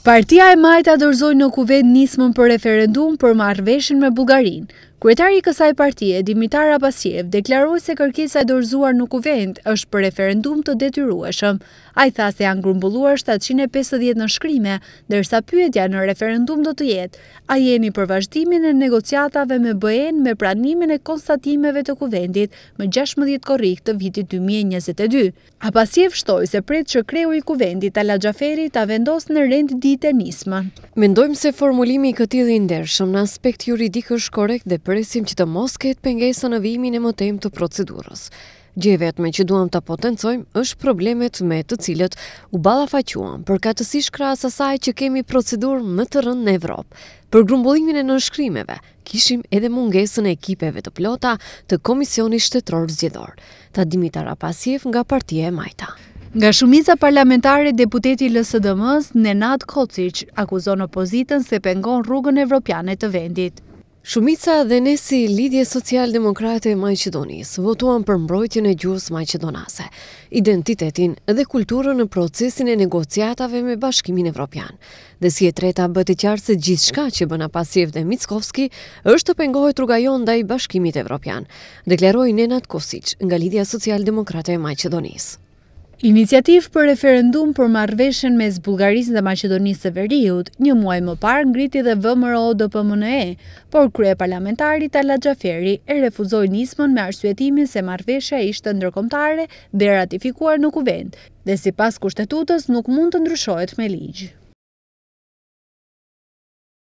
Partia e Majta dorëzoi në Kuvend nismën për referendum për marrëveshjen me Bullgarinë. Kryetari i kësaj partie, Dimitar Apasiev, deklaroi se kërkesa e dorëzuar në Kuvend është për referendum të detyrueshëm. Ai tha se janë grumbulluar shtatëqind e pesëdhjetë nënshkrime, ndërsa pyetja në referendum do të jetë, a jeni për vazhdimin e negociatave me BE-në me pranimin e konstatimeve të Kuvendit më gjashtëmbëdhjetë korrik të vitit dy mijë e njëzet e dy. Apasiev shtoi se pret që kreu i Kuvendit, Talat Xhaferi, ta vendosë në rend ditë nismën. Mendojmë se formulimi i këtillë i ndershëm në aspekt juridik është korrekt dhe presim që të mos ketë pengesa në vijimin e mëtejmë të procedurës. Gjë e vetme që duam ta potencojmë është problemet me të cilat u ballafaquam, përkatësisht krahas asaj që kemi procedurë më të rëndë në Evropë për grumbullimin e nënshkrimeve, kishim edhe mungesën e ekipeve të plota të Komisionit Shtetëror Zgjedhor, tha Dimitar Apasiev nga Partia e Majta. Nga shumica parlamentare deputeti i LSDM-së, Nenad Kociq, akuzon opozitën se pengon rrugën evropiane të vendit. Shumica dhe ne si Lidhje Socialdemokrate e Maqedonisë votuam për mbrojtjen e gjuhës maqedonase, identitetin dhe kulturën në procesin e negociatave me Bashkimin Evropian, Dhe si e treta bëhet e qartë se gjithçka që bën Apasiev dhe Mickovski është të pengohet rruga jonë ndaj Bashkimit Evropian, deklaroi Nenad Kociq, nga Lidhja Socialdemokrate e Maqedonisë. Iniciativë për referendum për marrëveshjen mes Bullgarisë dhe Maqedonisë së Veriut, një muaj më parë ngriti dhe VMRO-DPMNE, por kryeparlamentari Talat Xhaferi e refuzoi nismën me arsyetimin se marrëveshja ishte ndërkombëtare dhe e ratifikuar në Kuvend, dhe sipas Kushtetutës nuk mund të ndryshohet me ligj.